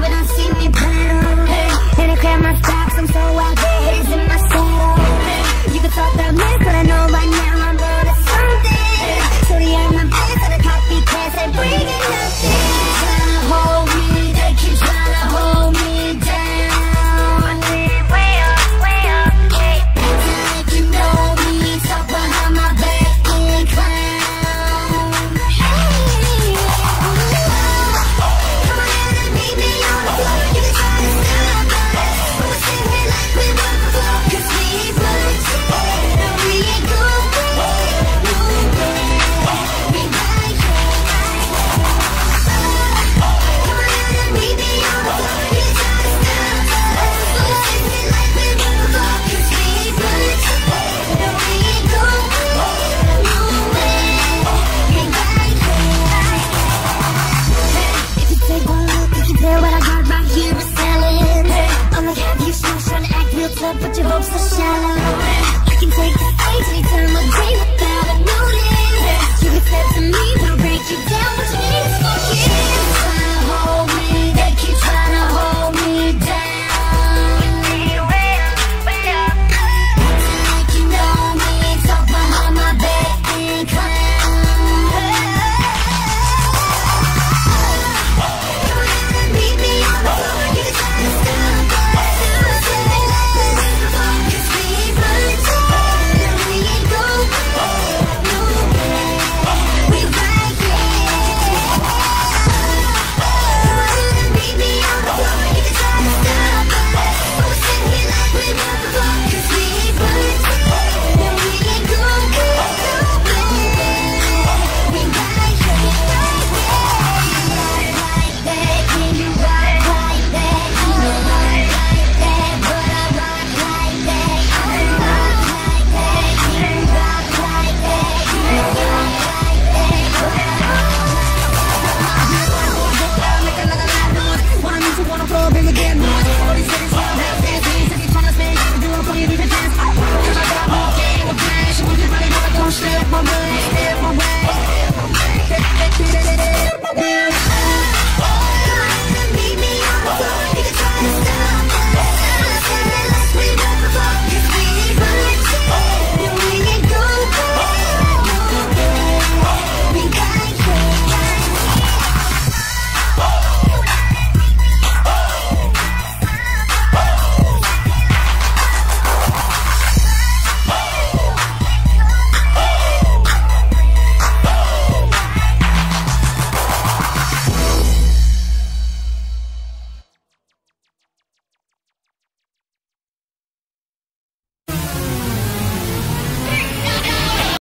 when I see